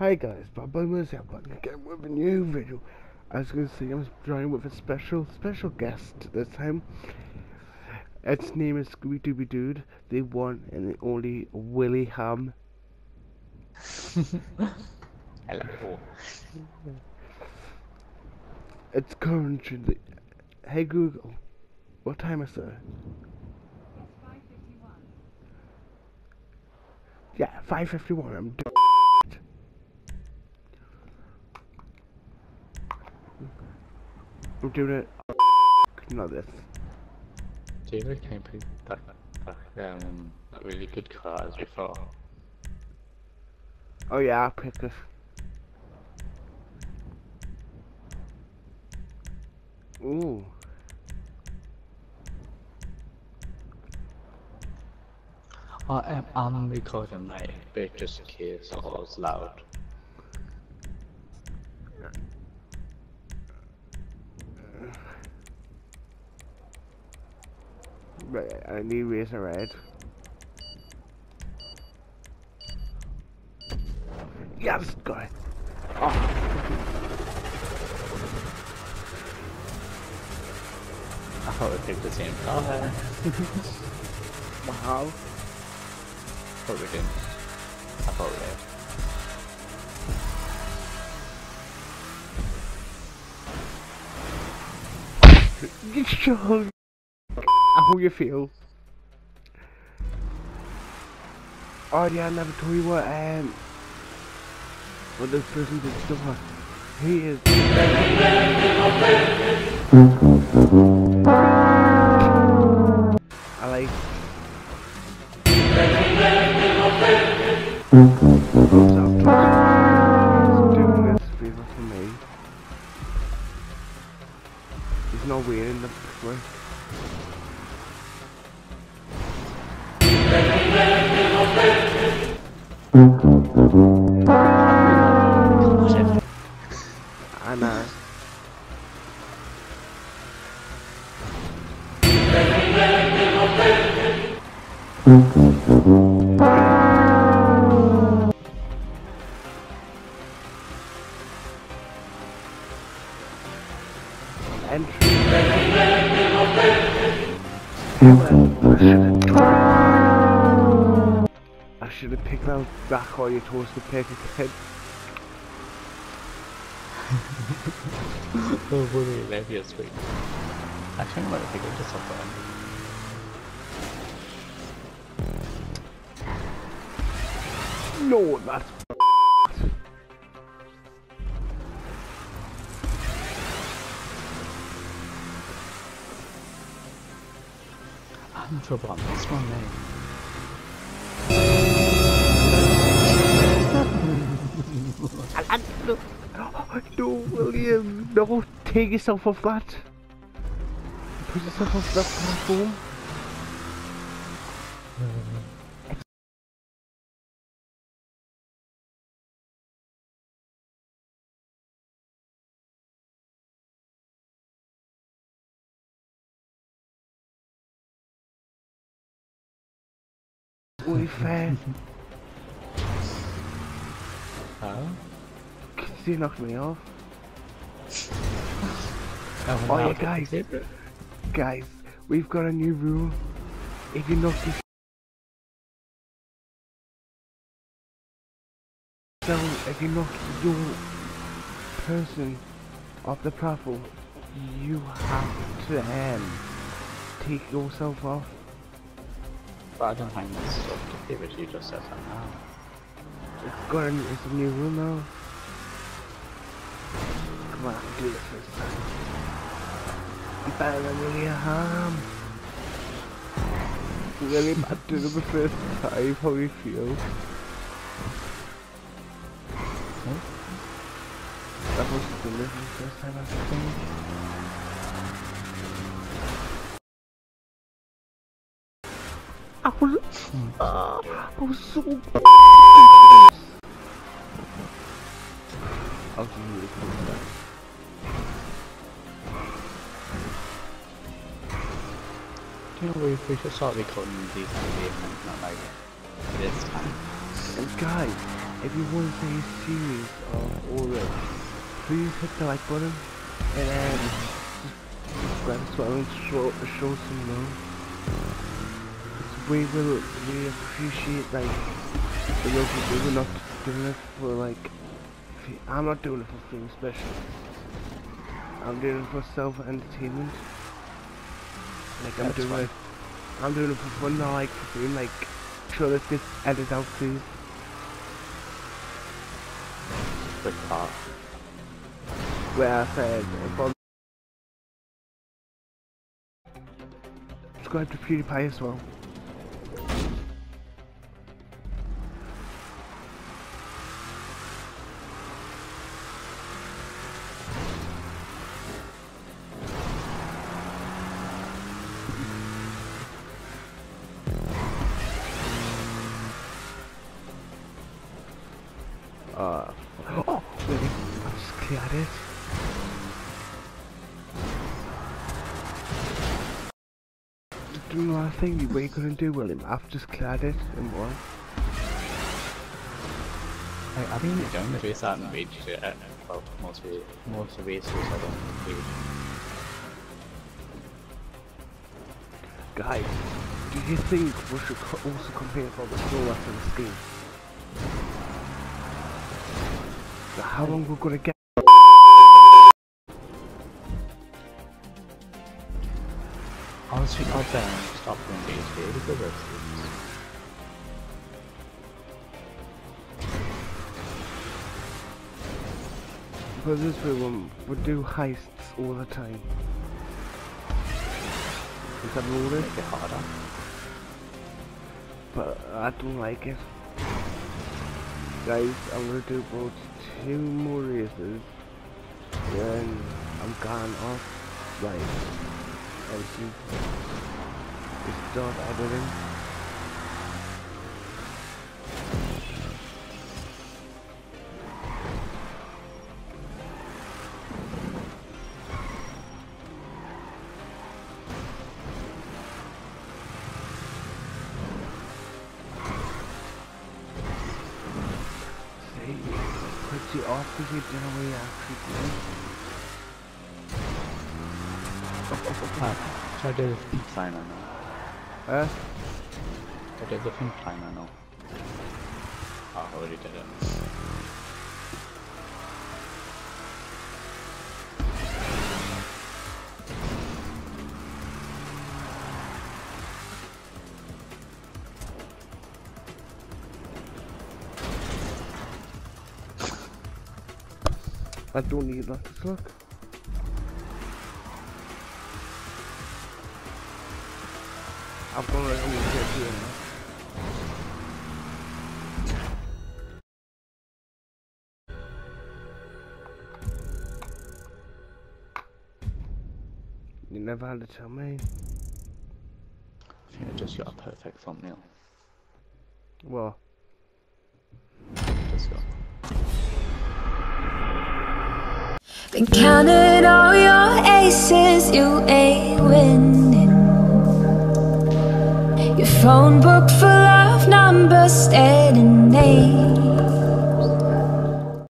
Hi guys, Bob Mercy, I'm back again with a new video. As you can see, I'm joined with a special, special guest this time. Its name is Scooby Dooby Dude, the one and the only Willy Ham. Hello. It's currently. Hey Google, what time is it? Yeah, 5.51, I'm doing I'm doing it. Not this. Do you you picked that, that, um, that really good car as before? Oh yeah, I'll pick this. Ooh. I am I'm recording my bit just in case I was loud. Right, I need razor red. Yes, got it. Oh. I thought we picked the same color. Wow. But we didn't. I thought red. You sure? How you feel? Oh yeah, I never told you what um what this person did store. He is I like doing this for me. He's not waiting the. I know. Entry. I should have picked that back or you toast the pick again. Oh, really hilarious week. Actually, I'm gonna pick it just up. No, that's I'm trouble on this one, mate. No, William, no, take yourself off that. Put yourself off that platform. Only fair. Huh? Because you knocked me off. Oh, Oh, yeah, guys. Guys, we've got a new rule. If you knock this down, if you knock your person off the platform, you have to um, take yourself off. But I don't think that's up to you just said that now. It's got a, it's a new room now. Come on, I can do it first time. I'm better than really. Really bad to do the first time, how do you feel. Huh? That was the first time I think. I was, uh, I was so I'll give you the code back. Do you know we, we should start recording these videos and not like this time? And guys, if you want to see a series of all this, please hit the like button and subscribe as well and show, show some love. We will we appreciate like the people. We're not doing it for like. I'm not doing it for being special. I'm doing it for self entertainment. Like I'm That's doing fine. it. I'm doing it for fun, not like for being like. Sure, this gets edited out, please. The car. Where I said, if subscribe to PewDiePie as well. I just cleared it. Doing the last thing you what you couldn't do, William. I've just cleared it and what? I, I mean, you don't race that and reach it. uh, Well, most ra- most racers I don't reach. Guys, do you think we should co- also compare for the slow after the scheme? So how long we're gonna get? Honestly, I'll then stop doing these really good races. Because this we'll, we'll do heists all the time. Is that? Make it harder. But I don't like it. Guys, I'm gonna do about two more races. Then I'm gone off right. And see. Start editing. See, puts you off because you don't know what try the fine I know. Huh? Try the different fine I know. Oh, I already did it. I don't need that to look. I'm gonna, I'm gonna get here. You never had to tell me. I think I just got a perfect thumbnail. Well, Just got. Been counting all your aces, you ain't winning. Phone book full of numbers, and names.